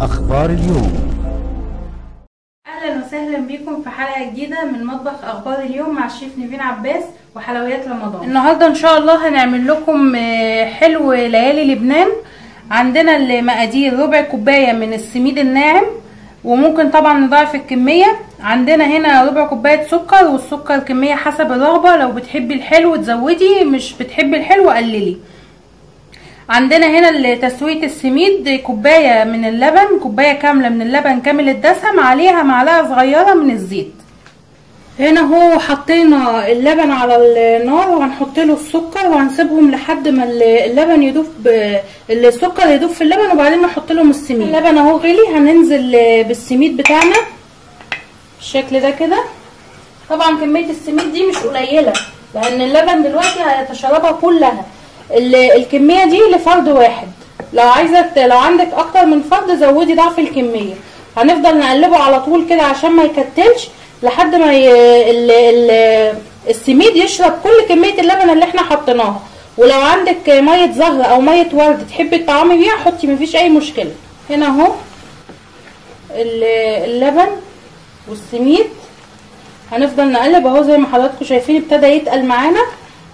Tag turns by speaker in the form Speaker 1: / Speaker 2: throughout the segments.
Speaker 1: أخبار اليوم.
Speaker 2: أهلا وسهلا بيكم في حلقة جديدة من مطبخ أخبار اليوم مع الشيف نيفين عباس وحلويات رمضان. النهارده إن شاء الله هنعمل لكم آه، حلو ليالي لبنان. عندنا المقادير ربع كوباية من السميد الناعم وممكن طبعا نضاعف الكمية. عندنا هنا ربع كوباية سكر والسكر كمية حسب الرغبة. لو بتحبي الحلو تزودي مش بتحبي الحلو قللي. عندنا هنا تسوية السميد كوباية من اللبن كوباية كاملة من اللبن كامل الدسم عليها معلقة صغيرة من الزيت. هنا هو حطينا اللبن على النار وهنحط له السكر وهنسيبهم لحد ما اللبن يدوب السكر يدوب في اللبن وبعدين نحط لهم السميد. اللبن اهو غلي هننزل بالسميد بتاعنا بالشكل ده كده. طبعا كمية السميد دي مش قليلة لأن اللبن دلوقتي هيتشربها كلها. الكمية دي لفرد واحد. لو عايزة لو عندك أكتر من فرد زودي ضعف الكمية. هنفضل نقلبه على طول كده عشان ما يكتلش لحد ما ي... ال... ال... السميد يشرب كل كمية اللبن اللي إحنا حطيناها. ولو عندك مية زهر أو مية ورد تحبي تطعمي بيها حطي مفيش أي مشكلة. هنا أهو. اللبن والسميد. هنفضل نقلب أهو زي ما حضراتكم شايفين ابتدى يتقل معانا.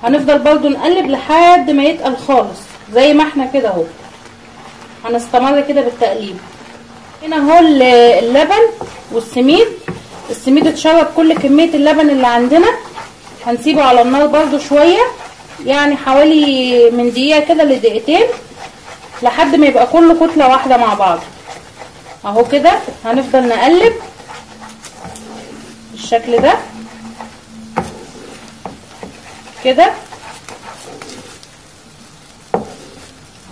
Speaker 2: هنفضل برضو نقلب لحد ما يتقل خالص زي ما إحنا كده اهو. هنستمر كده بالتقليب. هنا اهو اللبن والسميد. السميد اتشرب كل كمية اللبن اللي عندنا. هنسيبه على النار برضو شوية يعني حوالي من دقيقة كده لدقيقتين لحد ما يبقى كله كتلة واحدة مع بعض. اهو كده هنفضل نقلب بالشكل ده. كده.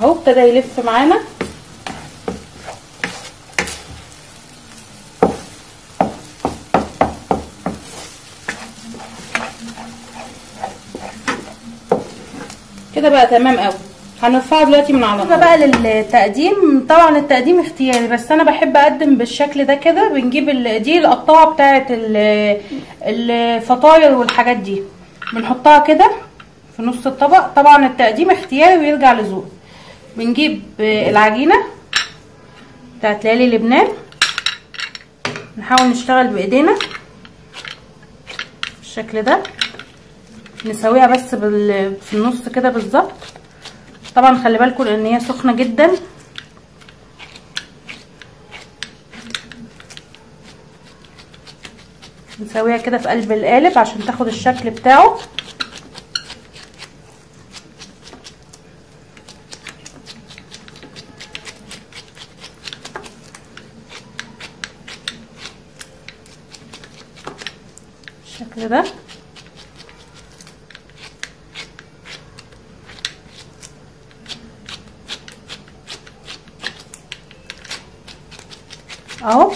Speaker 2: اهو ابتدى يلف معانا. كده بقى تمام قوي. هنرفعه دلوقتي من على النار بقى للتقديم. طبعا التقديم اختياري بس أنا بحب أقدم بالشكل ده كده. بنجيب دي القطاعة بتاعة الفطاير والحاجات دي. بنحطها كده في نص الطبق. طبعا التقديم اختياري ويرجع لذوق. بنجيب العجينة بتاعت ليالي لبنان. نحاول نشتغل بإيدينا بالشكل ده. نسويها بس بال... في النص كده بالظبط. طبعا خلي بالكم لأن هي سخنة جدا. نسويها كده في قلب القالب عشان تاخد الشكل بتاعه. بالشكل ده. أهو.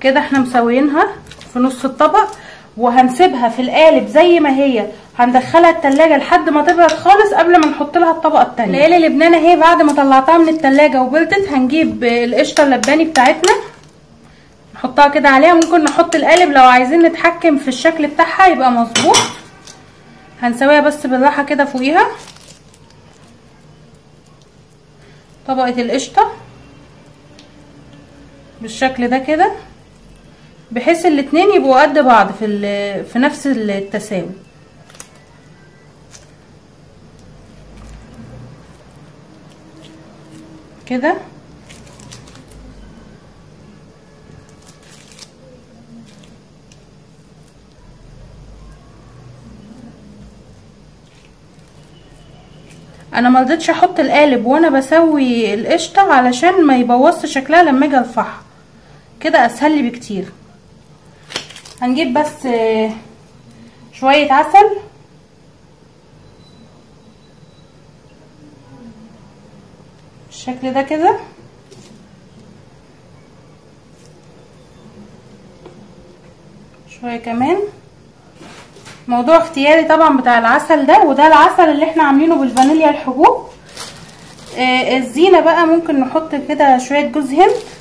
Speaker 2: كده إحنا مسويينها في نص الطبق وهنسيبها في القالب زي ما هي. هندخلها التلاجة لحد ما تبرد خالص قبل ما نحط لها الطبقة التانية. ليالي لبنان اهي بعد ما طلعتها من التلاجة وبردت هنجيب القشطة اللباني بتاعتنا نحطها كده عليها. ممكن نحط القالب لو عايزين نتحكم في الشكل بتاعها يبقى مظبوط. هنسويها بس بالراحة كده فوقيها. طبقة القشطة بالشكل ده كده. بحيث الاتنين يبقوا قد بعض في في نفس التساوي. كده؟ أنا ما رضيتش أحط القالب وأنا بسوي القشطة علشان ما يبوظش شكلها لما أجي ارفعها كده أسهل لي بكتير. هنجيب بس شوية عسل. بالشكل ده كده. شوية كمان. موضوع اختياري طبعا بتاع العسل ده وده العسل اللي إحنا عاملينه بالفانيليا الحبوب. آه الزينة بقى ممكن نحط كده شوية جوز هند. آه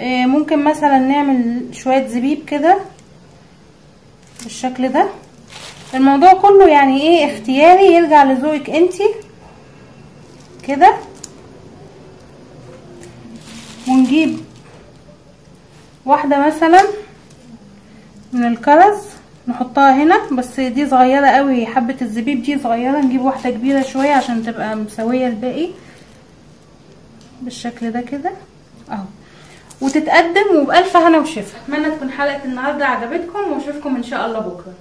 Speaker 2: ممكن مثلا نعمل شوية زبيب كده بالشكل ده. الموضوع كله يعني إيه اختياري يرجع لذوقك أنتي. كده. ونجيب واحدة مثلا من الكرز نحطها هنا بس دي صغيرة قوي حبة الزبيب دي صغيرة نجيب واحدة كبيرة شوية عشان تبقى مسوية الباقي. بالشكل ده كده. أهو. وتتقدم وبألف هنا وشفا. أتمنى تكون حلقة النهاردة عجبتكم وأشوفكم إن شاء الله بكرة.